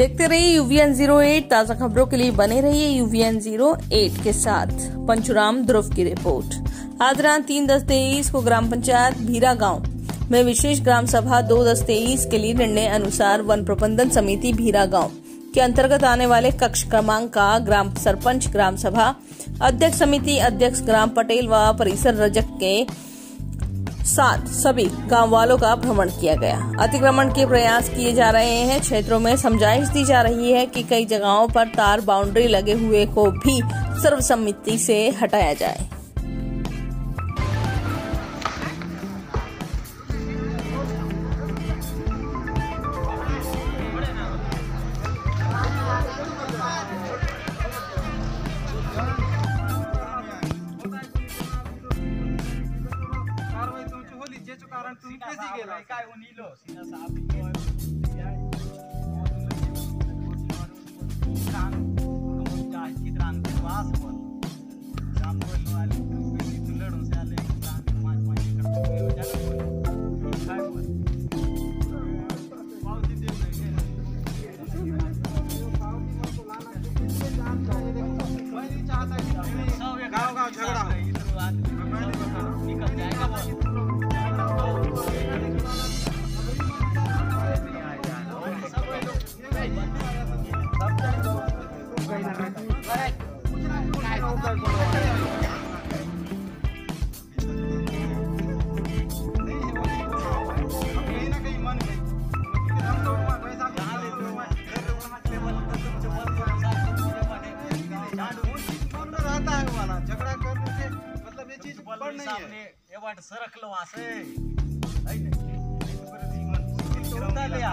देखते रहिए UVN zero eight ताज़ा खबरों के लिए बने रहिए यूवीएन ज़ीरो एट के साथ। पंचुराम ध्रुव की रिपोर्ट। आज रात तीन दस तेईस को ग्राम पंचायत भीरा गाँव में विशेष ग्राम सभा दो दस तेईस के लिए निर्णय अनुसार वन प्रबंधन समिति भीरा गाँव के अंतर्गत आने वाले कक्ष क्रमांक का ग्राम सरपंच, ग्राम सभा अध्यक्ष समिति अध्यक्ष ग्राम पटेल व परिसर रजक के साथ सभी गाँव वालों का भ्रमण किया गया। अतिक्रमण के प्रयास किए जा रहे हैं। क्षेत्रों में समझाइश दी जा रही है कि कई जगहों पर तार बाउंड्री लगे हुए को भी सर्वसम्मति से हटाया जाए। कारण तुम्ही कधी गेला? काय उनीलो सीना साहब गाव गाव झगडा हो. निकल जाएगा है झगड़ा करने से मतलब बढ़ नहीं है एवढ सरकलो असे है ना उतार लिया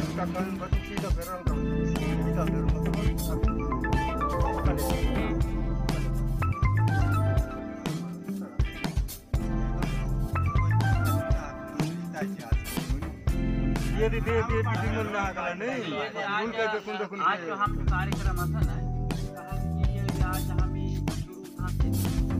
अल्लाह बंद कर दे, कर वाला है, इसके बस सीधा कर रहा हूँ ये दी दे दे मन ना करा नहीं उनका देखूँ देखूँ आज जो हम कार्यक्रम था ना कहा कि ये आज हम शुरू था